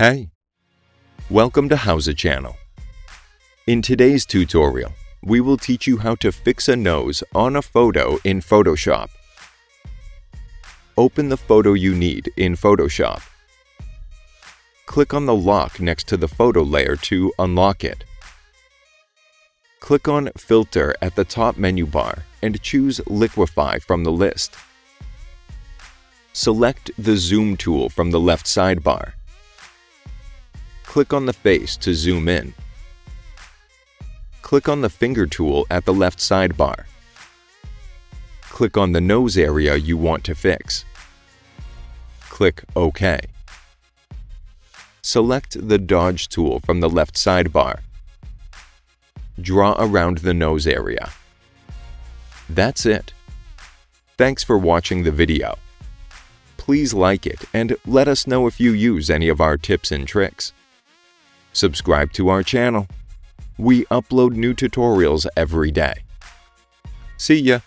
Hey! Welcome to Howza Channel. In today's tutorial, we will teach you how to fix a nose on a photo in Photoshop. Open the photo you need in Photoshop. Click on the lock next to the photo layer to unlock it. Click on Filter at the top menu bar and choose Liquify from the list. Select the Zoom tool from the left sidebar. Click on the face to zoom in. Click on the finger tool at the left sidebar. Click on the nose area you want to fix. Click OK. Select the Dodge tool from the left sidebar. Draw around the nose area. That's it. Thanks for watching the video. Please like it and let us know if you use any of our tips and tricks. Subscribe to our channel. We upload new tutorials every day. See ya!